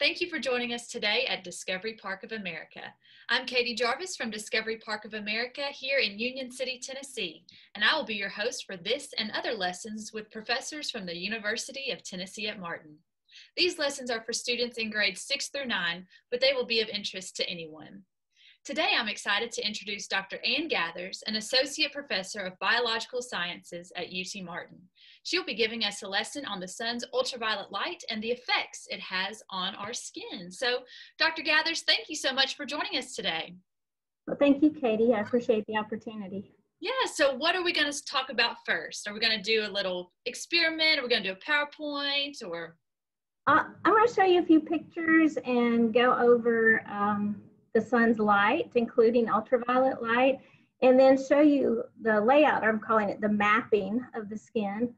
Thank you for joining us today at Discovery Park of America. I'm Katie Jarvis from Discovery Park of America here in Union City, Tennessee, and I will be your host for this and other lessons with professors from the University of Tennessee at Martin. These lessons are for students in grades 6 through 9, but they will be of interest to anyone. Today, I'm excited to introduce Dr. Ann Gathers, an Associate Professor of Biological Sciences at UT Martin. She'll be giving us a lesson on the sun's ultraviolet light and the effects it has on our skin. So, Dr. Gathers, thank you so much for joining us today. Well, thank you, Katie. I appreciate the opportunity. Yeah, so what are we going to talk about first? Are we going to do a little experiment? Are we going to do a PowerPoint or? Uh, I'm going to show you a few pictures and go over um, the sun's light, including ultraviolet light, and then show you the layout, I'm calling it the mapping of the skin.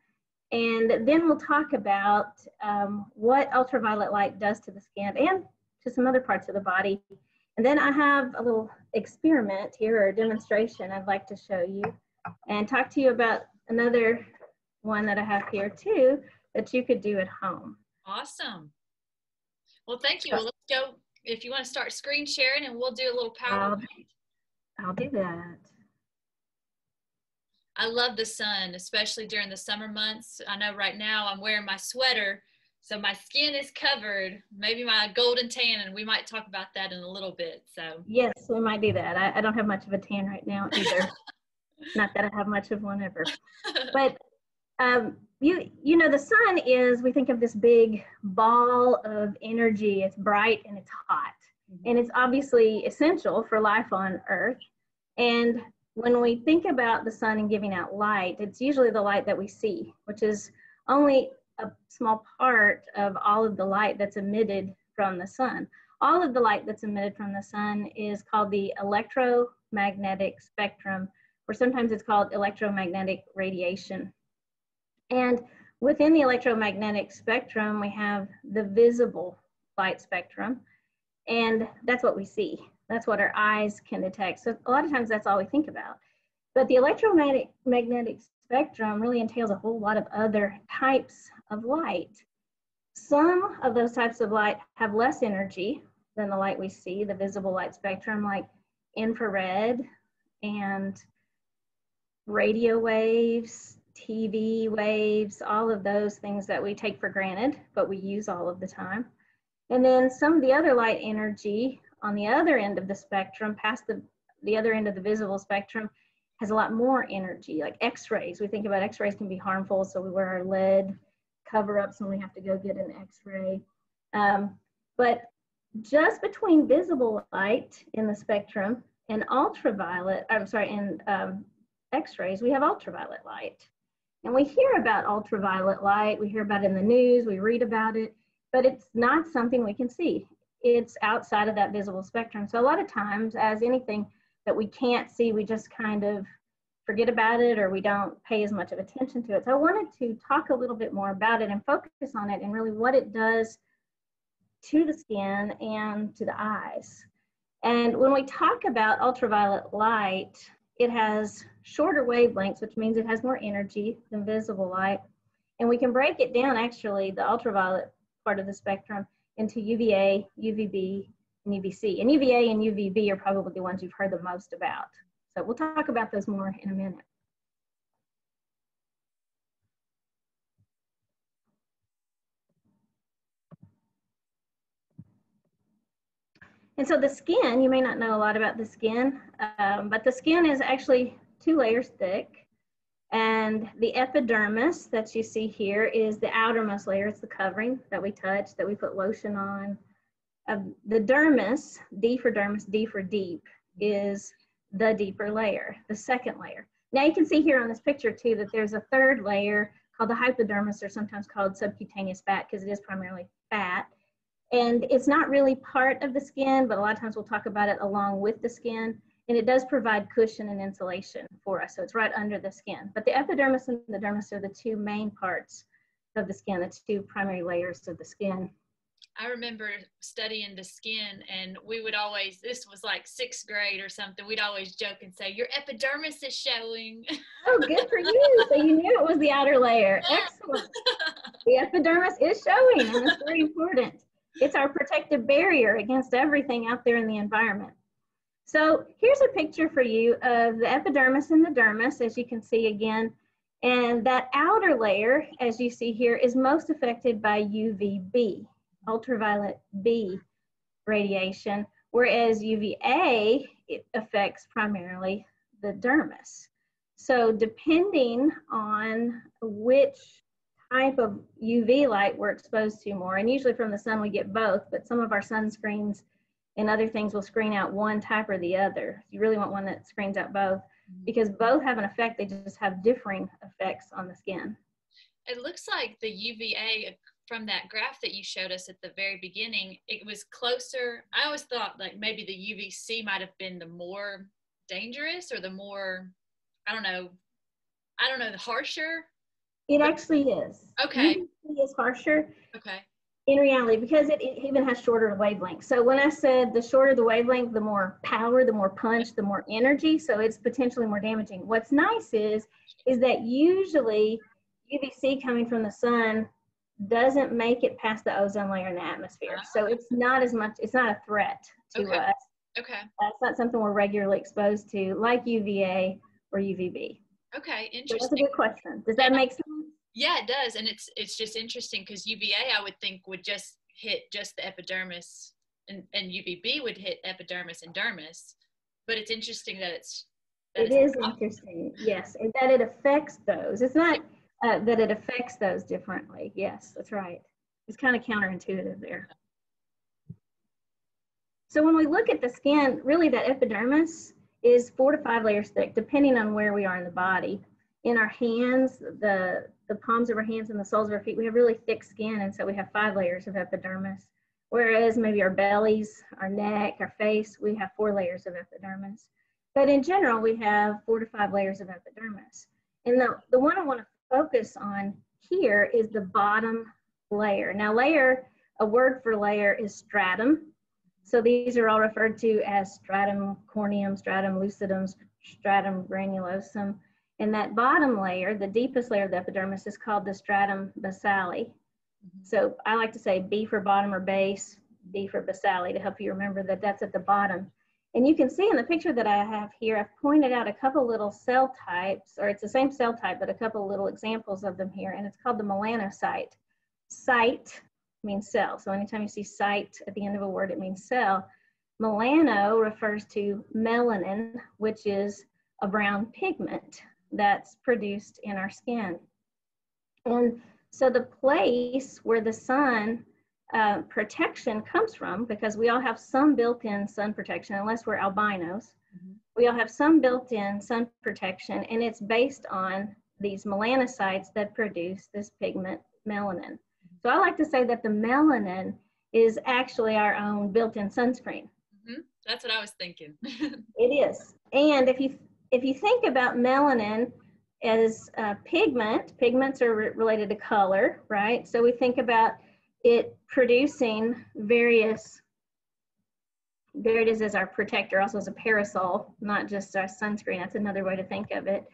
And then we'll talk about um, what ultraviolet light does to the skin and to some other parts of the body. And then I have a little experiment here or demonstration I'd like to show you and talk to you about another one that I have here too that you could do at home. Awesome. Well, thank you. Well, let's go if you want to start screen sharing and we'll do a little PowerPoint. I'll, I'll do that. I love the sun, especially during the summer months. I know right now I'm wearing my sweater, so my skin is covered. Maybe my golden tan, and we might talk about that in a little bit. So yes, we might do that. I, I don't have much of a tan right now either. Not that I have much of one ever, but um, you you know the sun is we think of this big ball of energy it's bright and it's hot mm-hmm. and it's obviously essential for life on earth and when we think about the sun and giving out light it's usually the light that we see which is only a small part of all of the light that's emitted from the sun all of the light that's emitted from the sun is called the electromagnetic spectrum or sometimes it's called electromagnetic radiation and within the electromagnetic spectrum, we have the visible light spectrum, and that's what we see. That's what our eyes can detect. So a lot of times that's all we think about. But the electromagnetic spectrum really entails a whole lot of other types of light. Some of those types of light have less energy than the light we see, the visible light spectrum, like infrared and radio waves, TV waves, all of those things that we take for granted, but we use all of the time. And then some of the other light energy on the other end of the spectrum, past the, the other end of the visible spectrum, has a lot more energy, like x-rays. We think about x-rays can be harmful, so we wear our lead cover-ups when we have to go get an x-ray. Um, but just between visible light in the spectrum and ultraviolet, I'm sorry, and um, x-rays, we have ultraviolet light. And we hear about ultraviolet light, we hear about it in the news, we read about it, but it's not something we can see. It's outside of that visible spectrum. So a lot of times, as anything that we can't see, we just kind of forget about it or we don't pay as much of attention to it. So I wanted to talk a little bit more about it and focus on it and really what it does to the skin and to the eyes. And when we talk about ultraviolet light, it has shorter wavelengths, which means it has more energy than visible light. And we can break it down, actually, the ultraviolet part of the spectrum into UVA, UVB, and UVC. And UVA and UVB are probably the ones you've heard the most about. So we'll talk about those more in a minute. And so the skin, you may not know a lot about the skin, um, but the skin is actually two layers thick. And the epidermis that you see here is the outermost layer. It's the covering that we touch, that we put lotion on. Uh, the dermis, D for dermis, D for deep, is the deeper layer, the second layer. Now you can see here on this picture too that there's a third layer called the hypodermis or sometimes called subcutaneous fat because it is primarily fat. And it's not really part of the skin, but a lot of times we'll talk about it along with the skin and it does provide cushion and insulation for us. So it's right under the skin. But the epidermis and the dermis are the two main parts of the skin, the two primary layers of the skin. I remember studying the skin, and we would always, this was like sixth grade or something, we'd always joke and say, Your epidermis is showing. Oh, good for you. So you knew it was the outer layer. Excellent. the epidermis is showing, and it's very important. it's our protective barrier against everything out there in the environment. So here's a picture for you of the epidermis and the dermis, as you can see again. And that outer layer, as you see here, is most affected by UVB, ultraviolet B radiation, whereas UVA affects primarily the dermis. So depending on which type of UV light we're exposed to more, and usually from the sun we get both, but some of our sunscreens and other things will screen out one type or the other. You really want one that screens out both mm-hmm. because both have an effect, they just have differing effects on the skin. It looks like the UVA from that graph that you showed us at the very beginning, it was closer. I always thought like maybe the UVC might have been the more dangerous or the more, I don't know, I don't know, the harsher. It actually is. Okay. UVC is harsher. Okay in reality because it, it, even has shorter wavelengths. So when I said the shorter the wavelength, the more power, the more punch, the more energy. So it's potentially more damaging. What's nice is, is that usually UVC coming from the sun doesn't make it past the ozone layer in the atmosphere. So ah. it's not as much, it's not a threat to okay. us. Okay. That's not something we're regularly exposed to like UVA or UVB. Okay, interesting. So that's a good question. Does that make sense? Yeah, it does, and it's it's just interesting because UVA I would think would just hit just the epidermis, and and UVB would hit epidermis and dermis, but it's interesting that it's. That it is interesting, yes, and that it affects those. It's not uh, that it affects those differently. Yes, that's right. It's kind of counterintuitive there. So when we look at the skin, really that epidermis is four to five layers thick, depending on where we are in the body. In our hands, the the palms of our hands and the soles of our feet, we have really thick skin, and so we have five layers of epidermis. Whereas maybe our bellies, our neck, our face, we have four layers of epidermis. But in general, we have four to five layers of epidermis. And the, the one I want to focus on here is the bottom layer. Now layer, a word for layer is stratum. So these are all referred to as stratum corneum, stratum lucidum, stratum granulosum. And that bottom layer, the deepest layer of the epidermis is called the stratum basale. Mm-hmm. So I like to say B for bottom or base, B for basale to help you remember that that's at the bottom. And you can see in the picture that I have here, I've pointed out a couple little cell types, or it's the same cell type, but a couple little examples of them here, and it's called the melanocyte. Cyte means cell, so anytime you see cyte at the end of a word, it means cell. Melano refers to melanin, which is a brown pigment that's produced in our skin. And so the place where the sun uh, protection comes from, because we all have some built-in sun protection, unless we're albinos, mm-hmm. we all have some built-in sun protection, and it's based on these melanocytes that produce this pigment melanin. So I like to say that the melanin is actually our own built-in sunscreen. Mm-hmm. That's what I was thinking. it is. And if you if you think about melanin as a pigment, pigments are re related to color, right? So we think about it producing various, there it is as our protector, also as a parasol, not just our sunscreen. That's another way to think of it.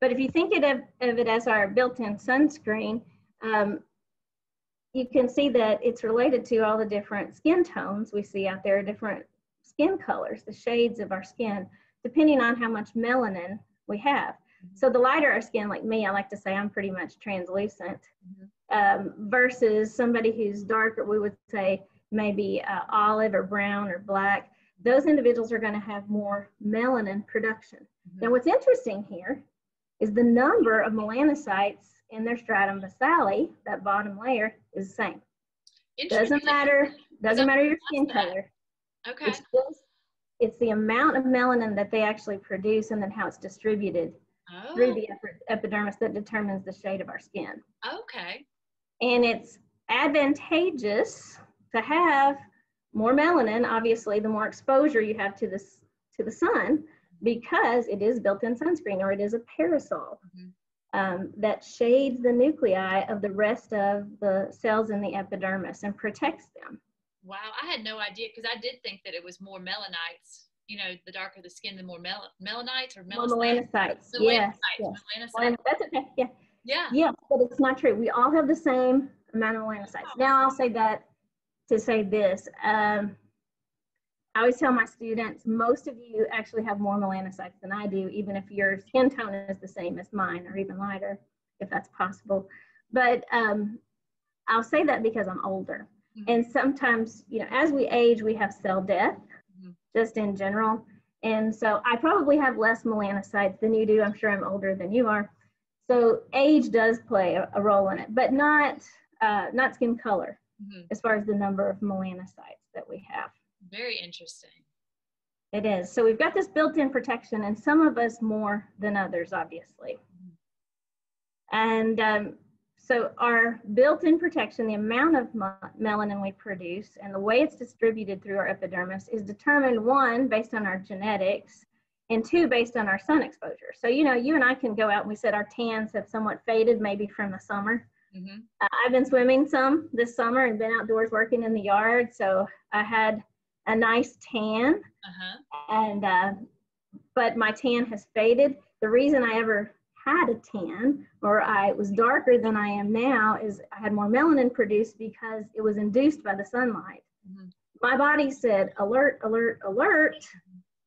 But if you think of, of it as our built-in sunscreen, um, you can see that it's related to all the different skin tones we see out there, different skin colors, the shades of our skin depending on how much melanin we have. Mm-hmm. So the lighter our skin, like me, I like to say I'm pretty much translucent, mm-hmm. um, versus somebody who's darker, we would say maybe uh, olive or brown or black. Those individuals are going to have more melanin production. Mm-hmm. Now, what's interesting here is the number of melanocytes in their stratum basale, that bottom layer, is the same. Doesn't matter. Doesn't matter your skin color. Okay. It's just it's the amount of melanin that they actually produce and then how it's distributed oh. through the epidermis that determines the shade of our skin. Okay. And it's advantageous to have more melanin, obviously, the more exposure you have to this to the sun, because it is built-in sunscreen or it is a parasol mm-hmm. um, that shades the nuclei of the rest of the cells in the epidermis and protects them. Wow, I had no idea because I did think that it was more melanites. You know, the darker the skin, the more mel- melanites or melanocytes. Melanocytes. Yes, yes. Melanocytes. That's okay. Yeah. Yeah. Yeah, but it's not true. We all have the same amount of melanocytes. Now I'll say that to say this. Um, I always tell my students, most of you actually have more melanocytes than I do, even if your skin tone is the same as mine or even lighter, if that's possible. But um, I'll say that because I'm older. Mm-hmm. And sometimes, you know, as we age, we have cell death, mm-hmm. just in general. And so I probably have less melanocytes than you do. I'm sure I'm older than you are. So age does play a, a role in it, but not uh, not skin color mm-hmm. as far as the number of melanocytes that we have. Very interesting. It is. So we've got this built-in protection, and some of us more than others, obviously. Mm-hmm. And um, so our built-in protection, the amount of melanin we produce, and the way it's distributed through our epidermis is determined one based on our genetics, and two based on our sun exposure. So you know, you and I can go out and we said our tans have somewhat faded, maybe from the summer. Mm-hmm. Uh, I've been swimming some this summer and been outdoors working in the yard, so I had a nice tan, uh-huh. and uh, but my tan has faded. The reason I ever had a tan or I was darker than I am now is I had more melanin produced because it was induced by the sunlight. Mm-hmm. My body said, alert, alert, alert,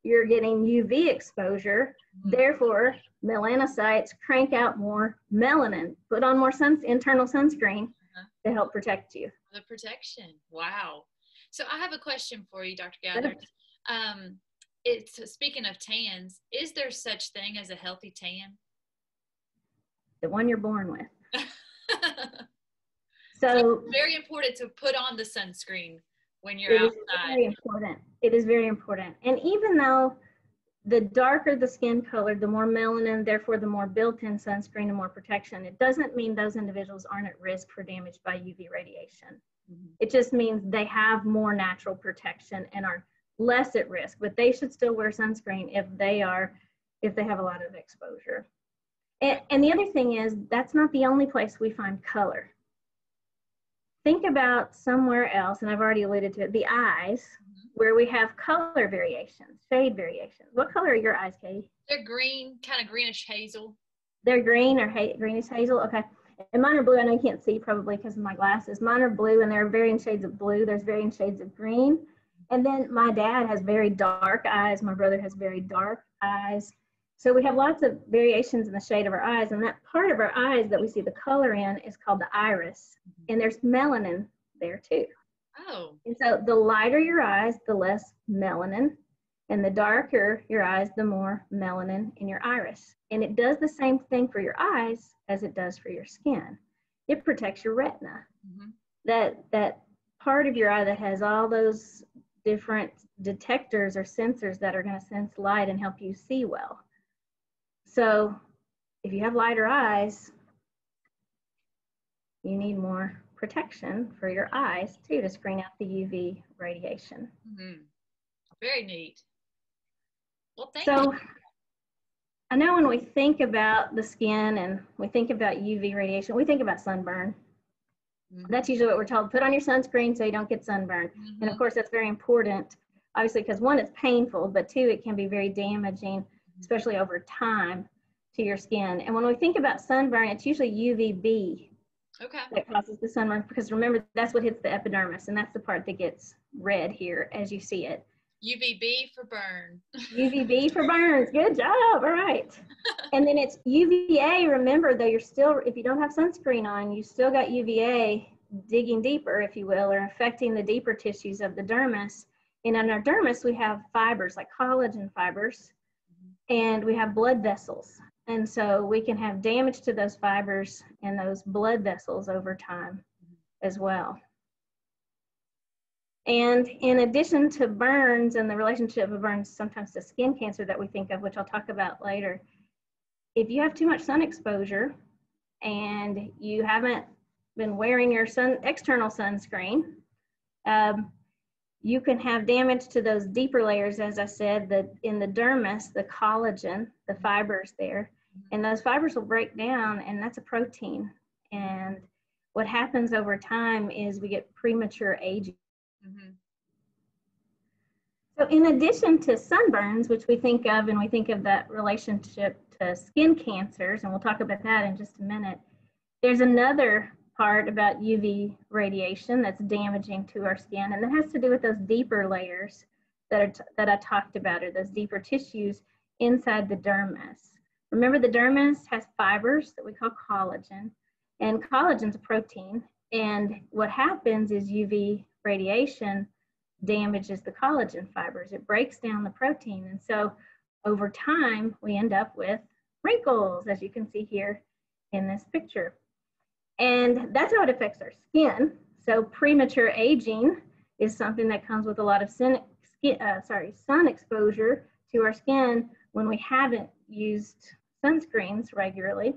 you're getting UV exposure. Mm-hmm. Therefore, melanocytes crank out more melanin, put on more sun, internal sunscreen uh-huh. to help protect you. The protection. Wow. So I have a question for you, Dr. Gather. Um, it's speaking of tans, is there such thing as a healthy tan? The one you're born with. so, so very important to put on the sunscreen when you're outside. very important. It is very important. And even though the darker the skin color, the more melanin, therefore the more built-in sunscreen and more protection. It doesn't mean those individuals aren't at risk for damage by UV radiation. Mm-hmm. It just means they have more natural protection and are less at risk, but they should still wear sunscreen if they are, if they have a lot of exposure. And, and the other thing is that's not the only place we find color. Think about somewhere else, and I've already alluded to it, the eyes, mm-hmm. where we have color variations, shade variations. What color are your eyes, Katie? They're green, kind of greenish hazel. They're green or ha- greenish hazel? Okay. And mine are blue. I know you can't see probably because of my glasses. Mine are blue, and there are varying shades of blue. There's varying shades of green. And then my dad has very dark eyes. My brother has very dark eyes. So we have lots of variations in the shade of our eyes, and that part of our eyes that we see the color in is called the iris, mm-hmm. and there's melanin there too. Oh. And so the lighter your eyes, the less melanin, and the darker your eyes, the more melanin in your iris. And it does the same thing for your eyes as it does for your skin. It protects your retina. Mm-hmm. That that part of your eye that has all those different detectors or sensors that are going to sense light and help you see well. So if you have lighter eyes, you need more protection for your eyes too to screen out the UV radiation. Mm-hmm. Very neat. Well, thank so, you. I know when we think about the skin and we think about UV radiation, we think about sunburn. Mm-hmm. That's usually what we're told. Put on your sunscreen so you don't get sunburned. Mm-hmm. And of mm-hmm. course, that's very important, obviously, because one, it's painful, but two, it can be very damaging especially over time, to your skin. And when we think about sunburn, it's usually UVB okay. that causes the sunburn because remember, that's what hits the epidermis, and that's the part that gets red here as you see it. UVB for burn. UVB for burns. Good job. All right. and then it's UVA. Remember, though, you're still, if you don't have sunscreen on, you still got UVA digging deeper, if you will, or affecting the deeper tissues of the dermis. And in our dermis, we have fibers like collagen fibers and we have blood vessels. And so we can have damage to those fibers and those blood vessels over time as well. And in addition to burns and the relationship of burns sometimes to skin cancer that we think of, which I'll talk about later, if you have too much sun exposure and you haven't been wearing your sun external sunscreen, um, you can have damage to those deeper layers, as I said, the, in the dermis, the collagen, the fibers there, and those fibers will break down, and that's a protein. And what happens over time is we get premature aging. Mm-hmm. So, in addition to sunburns, which we think of, and we think of that relationship to skin cancers, and we'll talk about that in just a minute, there's another part about UV radiation that's damaging to our skin, and that has to do with those deeper layers that, that I talked about, or those deeper tissues inside the dermis. Remember, the dermis has fibers that we call collagen, and collagen's a protein. And what happens is UV radiation damages the collagen fibers. It breaks down the protein. And so over time, we end up with wrinkles, as you can see here in this picture. And that's how it affects our skin. So premature aging is something that comes with a lot of sun, skin, uh, sorry, sun exposure to our skin when we haven't used sunscreens regularly.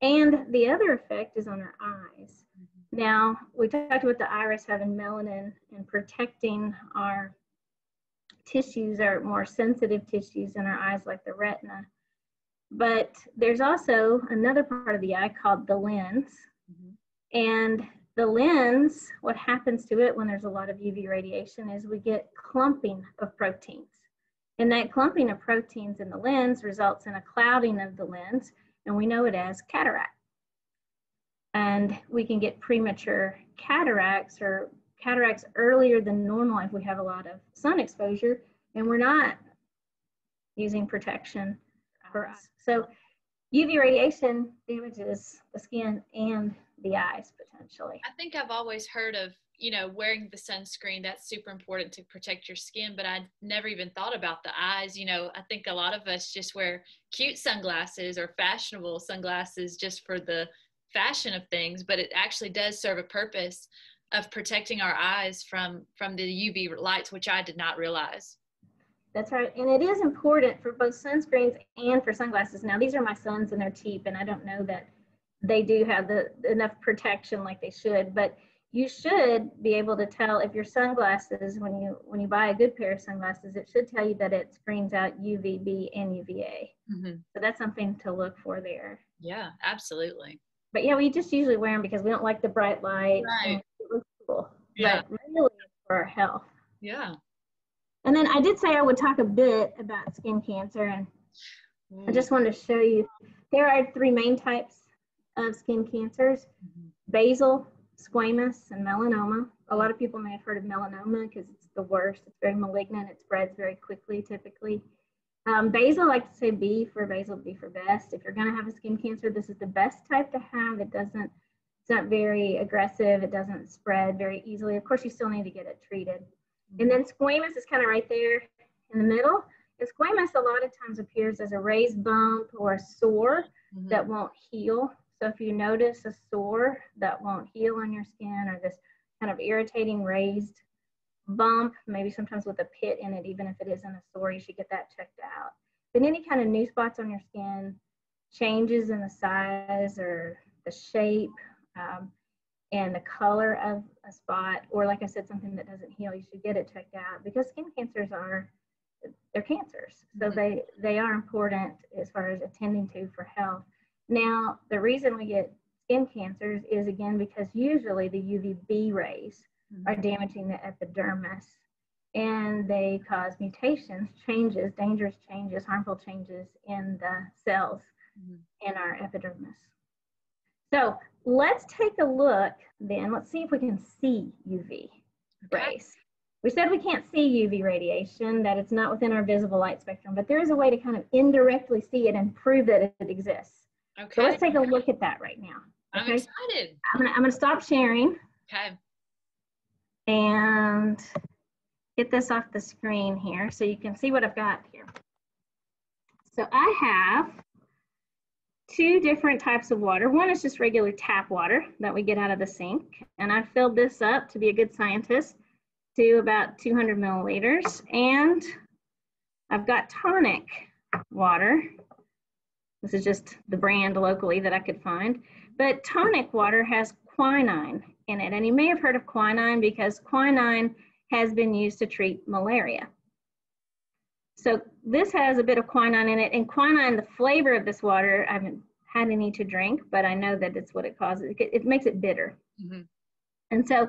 And the other effect is on our eyes. Mm-hmm. Now, we talked about the iris having melanin and protecting our tissues, our more sensitive tissues in our eyes, like the retina. But there's also another part of the eye called the lens. Mm-hmm. And the lens, what happens to it when there's a lot of UV radiation is we get clumping of proteins. And that clumping of proteins in the lens results in a clouding of the lens, and we know it as cataract. And we can get premature cataracts or cataracts earlier than normal if we have a lot of sun exposure and we're not using protection for us. So UV radiation damages the skin and the eyes potentially. I think I've always heard of, you know, wearing the sunscreen, that's super important to protect your skin, but I never even thought about the eyes. You know, I think a lot of us just wear cute sunglasses or fashionable sunglasses just for the fashion of things, but it actually does serve a purpose of protecting our eyes from from the UV lights, which I did not realize. That's right. And it is important for both sunscreens and for sunglasses. Now, these are my sons and they're cheap, and I don't know that they do have the enough protection like they should, but you should be able to tell if your sunglasses when you when you buy a good pair of sunglasses it should tell you that it screens out uvb and uva mm-hmm. so that's something to look for there yeah absolutely but yeah we just usually wear them because we don't like the bright light right. it looks cool yeah. but really for our health yeah and then I did say I would talk a bit about skin cancer, and mm. I just wanted to show you there are three main types of skin cancers mm-hmm. basal, squamous, and melanoma. A lot of people may have heard of melanoma because it's the worst. It's very malignant, it spreads very quickly typically. Um, basal, I like to say B for basal, B for best. If you're going to have a skin cancer, this is the best type to have. It doesn't, it's not very aggressive. It doesn't spread very easily. Of course, you still need to get it treated. And then squamous is kind of right there in the middle. And squamous a lot of times appears as a raised bump or a sore mm-hmm. that won't heal. So if you notice a sore that won't heal on your skin or this kind of irritating raised bump, maybe sometimes with a pit in it, even if it isn't a sore, you should get that checked out. But any kind of new spots on your skin, changes in the size or the shape, um, and the color of a spot, or like I said, something that doesn't heal, you should get it checked out because skin cancers are they're cancers, so mm-hmm. they they are important as far as attending to for health. Now, the reason we get skin cancers is again because usually the UVB rays mm-hmm. are damaging the epidermis and they cause mutations, changes, dangerous changes, harmful changes in the cells mm-hmm. in our epidermis. So let's take a look then. Let's see if we can see UV rays. We said we can't see UV radiation, that it's not within our visible light spectrum, but there is a way to kind of indirectly see it and prove that it exists. Okay. So let's take a look at that right now. Okay? I'm excited. I'm gonna, I'm gonna stop sharing. Okay. And get this off the screen here so you can see what I've got here. So I have two different types of water. One is just regular tap water that we get out of the sink. And I filled this up to be a good scientist to about 200 milliliters. And I've got tonic water. This is just the brand locally that I could find. But tonic water has quinine in it. And you may have heard of quinine because quinine has been used to treat malaria. So this has a bit of quinine in it, and quinine, the flavor of this water, I haven't had any to drink, but I know that it's what it causes. It, it makes it bitter. Mm-hmm. And so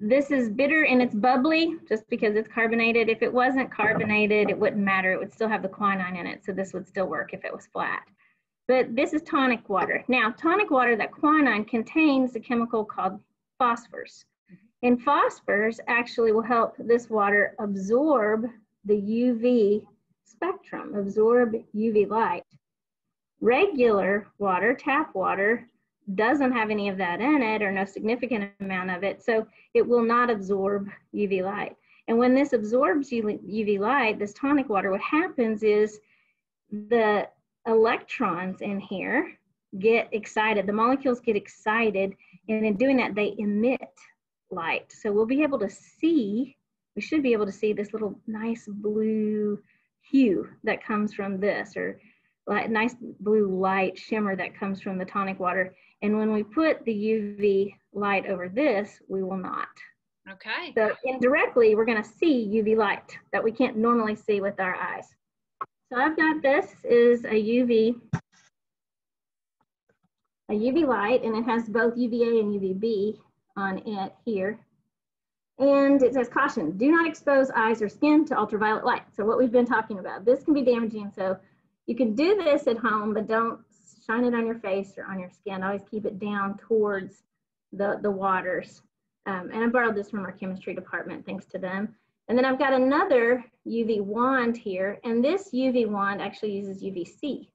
this is bitter and it's bubbly just because it's carbonated. If it wasn't carbonated, it wouldn't matter. It would still have the quinine in it, so this would still work if it was flat. but this is tonic water. Now, tonic water, that quinine, contains a chemical called phosphorus. And phosphorus actually will help this water absorb the UV spectrum, absorb UV light. Regular water, tap water, doesn't have any of that in it or no significant amount of it, so it will not absorb UV light. And when this absorbs UV light, this tonic water, what happens is the electrons in here get excited, the molecules get excited, and in doing that, they emit light. So we'll be able to see, we should be able to see this little nice blue hue that comes from this, or light, nice blue light shimmer that comes from the tonic water. And when we put the UV light over this, we will not. Okay. So indirectly, we're gonna see UV light that we can't normally see with our eyes. So I've got this is a UV, a UV light, and it has both UVA and UVB on it here. And it says caution, do not expose eyes or skin to ultraviolet light. So what we've been talking about, this can be damaging. So you can do this at home, but don't shine it on your face or on your skin. Always keep it down towards the, the waters. Um, and I borrowed this from our chemistry department, thanks to them. And then I've got another UV wand here, and this UV wand actually uses UVC.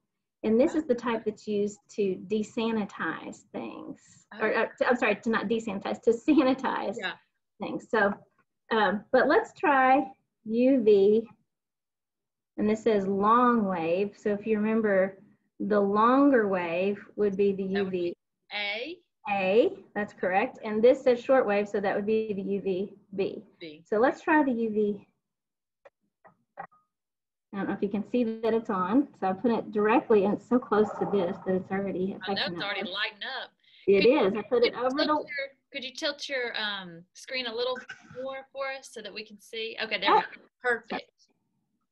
And this is the type that's used to desanitize things. Oh. Or, uh, to, I'm sorry, to not desanitize, to sanitize yeah. Things. So, um, but let's try UV, and this says long wave. So if you remember, the longer wave would be the UV. Be A? A, that's correct. And this says short wave, so that would be the UVB. B. So let's try the UV. I don't know if you can see that it's on. So I put it directly, and it's so close to this that it's already I know it's already lighting up. It could, is. I put it over the. Your, could you tilt your um, screen a little more for us so that we can see? Okay, there we go. Perfect.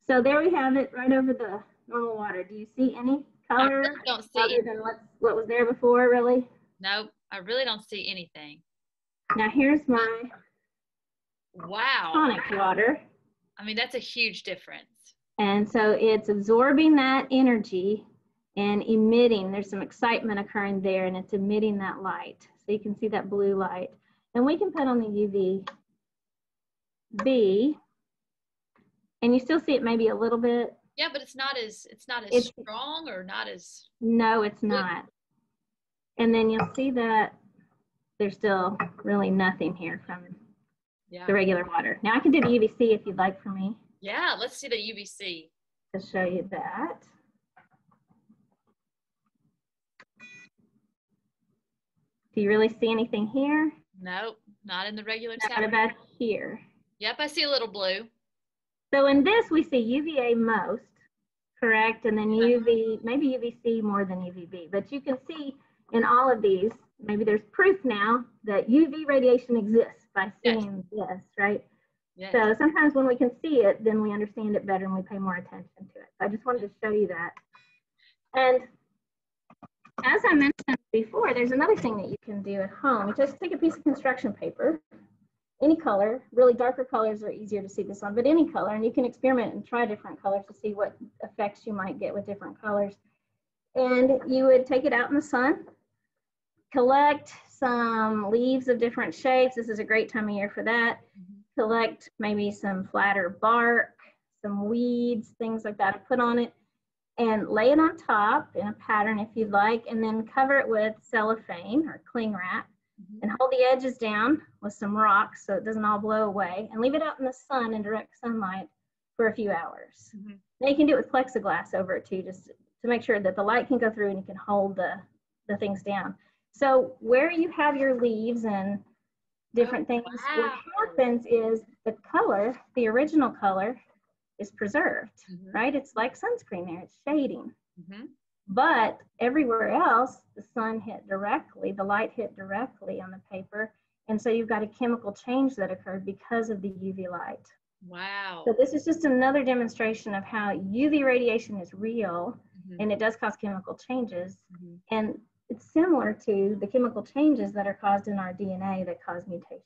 So there we have it right over the normal water. Do you see any color I don't see other than what, what was there before, really? Nope, I really don't see anything. Now here's my wow tonic water. I mean, that's a huge difference. And so it's absorbing that energy and emitting. There's some excitement occurring there and it's emitting that light. So you can see that blue light. And we can put on the UV B and you still see it maybe a little bit. Yeah, but it's not as it's not as it's, strong or not as No, it's not. And then you'll see that there's still really nothing here from yeah. the regular water. Now I can do the UVC if you'd like for me. Yeah, let's see the UVC. To show you that. Do you really see anything here? Nope, not in the regular. What about here? Yep, I see a little blue. So in this, we see UVA most, correct? And then UV, maybe UVC more than UVB. But you can see in all of these, maybe there's proof now that UV radiation exists by seeing yes. this, right? Yes. So sometimes when we can see it, then we understand it better and we pay more attention to it. So I just wanted to show you that. And as I mentioned before, there's another thing that you can do at home. You just take a piece of construction paper, any color, really darker colors are easier to see this on, but any color, and you can experiment and try different colors to see what effects you might get with different colors. And you would take it out in the sun, collect some leaves of different shapes. This is a great time of year for that. Mm-hmm. Collect maybe some flatter bark, some weeds, things like that, to put on it and lay it on top in a pattern if you'd like, and then cover it with cellophane or cling wrap mm-hmm. and hold the edges down with some rocks so it doesn't all blow away and leave it out in the sun in direct sunlight for a few hours. Mm-hmm. Now you can do it with plexiglass over it too, just to make sure that the light can go through and you can hold the, the things down. So where you have your leaves and different oh, things, wow. what happens is the color, the original color, is preserved, mm-hmm. right? It's like sunscreen there, it's shading. Mm-hmm. But everywhere else, the sun hit directly, the light hit directly on the paper. And so you've got a chemical change that occurred because of the UV light. Wow. So this is just another demonstration of how UV radiation is real mm-hmm. and it does cause chemical changes. Mm-hmm. And it's similar to the chemical changes that are caused in our DNA that cause mutations.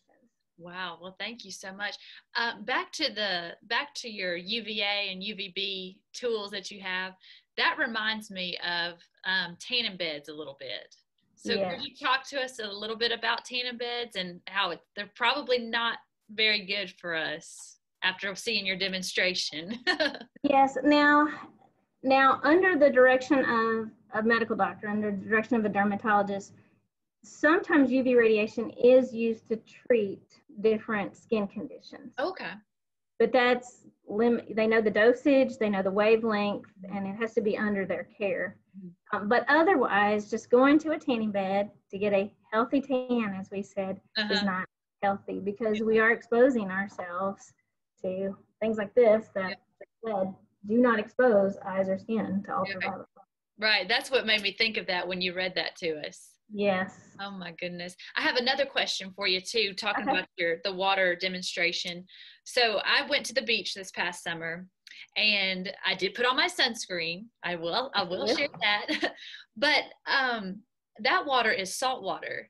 Wow. Well, thank you so much. Uh, back to the back to your UVA and UVB tools that you have. that reminds me of um, tanning beds a little bit. So Yeah. could you talk to us a little bit about tanning beds and how it, they're probably not very good for us after seeing your demonstration? Yes, now, now under the direction of a medical doctor, under the direction of a dermatologist, sometimes UV radiation is used to treat different skin conditions. okay. But that's lim, they know the dosage, they know the wavelength, and it has to be under their care. Mhm. Um, but otherwise, just going to a tanning bed to get a healthy tan, as we said, is Uh-huh. not healthy because we are exposing ourselves to things like this that said, do not expose eyes or skin to ultraviolet. Right. That's what made me think of that when you read that to us. Yes. Oh my goodness. I have another question for you too, talking Okay. about your the water demonstration. So I went to the beach this past summer and I did put on my sunscreen. I will I will Yeah. share that. but um that water is salt water.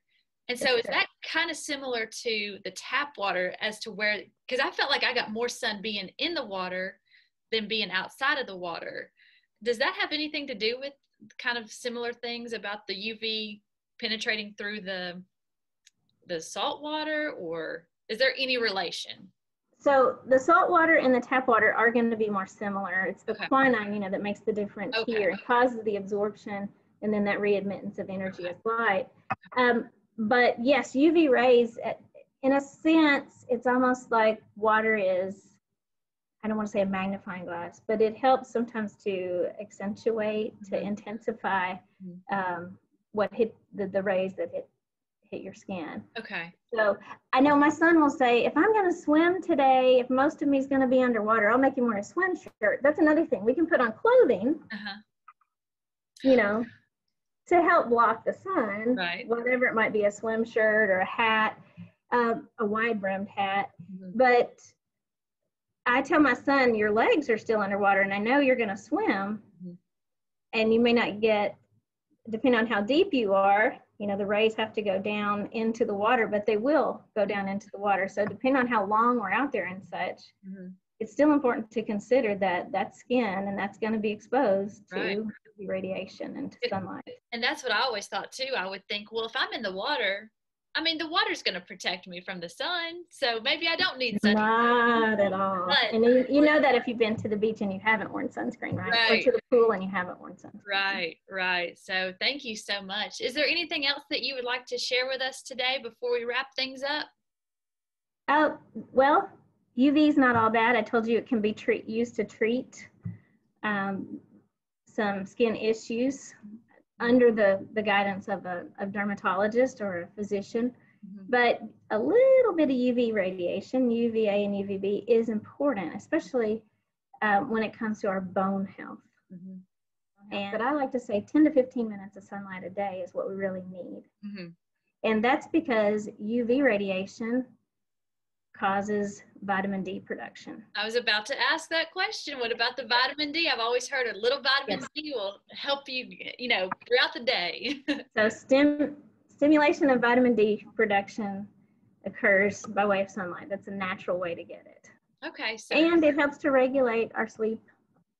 And so is that kind of similar to the tap water as to where because I felt like I got more sun being in the water than being outside of the water. Does that have anything to do with kind of similar things about the UV penetrating through the the salt water or is there any relation? So the salt water and the tap water are going to be more similar. It's the Okay. quinine, you know, that makes the difference Okay. here. It causes the absorption and then that readmittance of energy as light. Um, but yes, UV rays, uh, in a sense, it's almost like water is, I don't want to say a magnifying glass, but it helps sometimes to accentuate, to Mhm. intensify Mhm. um, what hit the, the rays that hit hit your skin. Okay. So I know my son will say, if I'm going to swim today, if most of me is going to be underwater, I'll make him wear a swim shirt. That's another thing. We can put on clothing, Uh-huh. you know, to help block the sun, Right. whatever it might be, a swim shirt or a hat, um, a wide brimmed hat. Mhm. But I tell my son, your legs are still underwater, and I know you're going to swim, Mhm. and you may not get, depending on how deep you are, you know, the rays have to go down into the water, but they will go down into the water. So, depending on how long we're out there and such, Mhm. it's still important to consider that that skin and that's going to be exposed to Right. UV radiation and to sunlight. And that's what I always thought too. I would think, well, if I'm in the water, I mean, the water's going to protect me from the sun, so maybe I don't need sun. Not at all. But- and you, you know that if you've been to the beach and you haven't worn sunscreen, right? Or Right. to the pool and you haven't worn sunscreen. Right, right. So thank you so much. Is there anything else that you would like to share with us today before we wrap things up? Oh, well, UV is not all bad. I told you it can be treat, used to treat um, some skin issues under the, the guidance of a, a dermatologist or a physician. Mhm. But a little bit of UV radiation, UVA and UVB, is important, especially um, when it comes to our bone health. Mhm. And, but I like to say 10 to 15 minutes of sunlight a day is what we really need. Mhm. And that's because UV radiation causes vitamin D production. I was about to ask that question. What about the vitamin D? I've always heard a little vitamin Yes. D will help you, you know, throughout the day. So stim, stimulation of vitamin D production occurs by way of sunlight. That's a natural way to get it. okay, so And it helps to regulate our sleep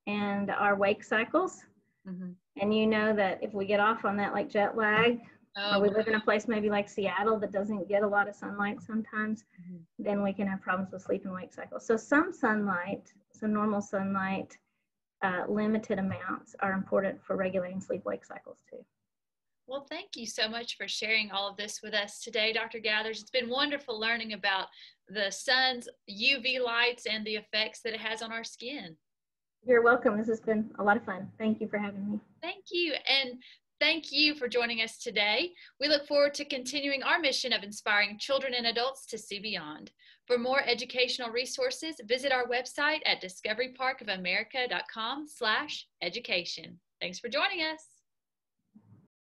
and our wake cycles. Mhm. And you know that if we get off on that like jet lag, oh, or we live in a place maybe like Seattle that doesn't get a lot of sunlight sometimes, Mhm. then we can have problems with sleep and wake cycles. So some sunlight, some normal sunlight, uh, limited amounts are important for regulating sleep wake cycles too. Well, thank you so much for sharing all of this with us today, Dr. Gathers. It's been wonderful learning about the sun's UV lights and the effects that it has on our skin. You're welcome. This has been a lot of fun. Thank you for having me. Thank you. And thank you for joining us today. We look forward to continuing our mission of inspiring children and adults to see beyond. For more educational resources, visit our website at discoveryparkofamerica.com slash education. Thanks for joining us.